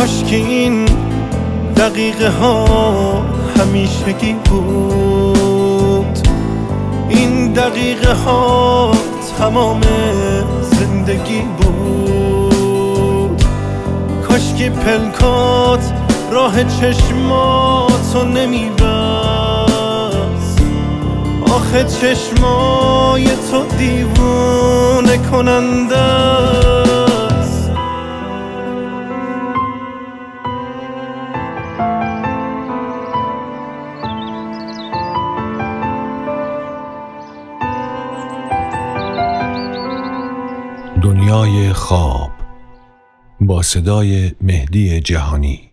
کاش که این دقیقه ها همیشگی بود. این دقیقه ها تمام زندگی بود. کاش که پلکات راه چشماتو نمیبست. آخه چشمای تو دیوونه کننده دنیای خواب با صدای مهدی جهانی.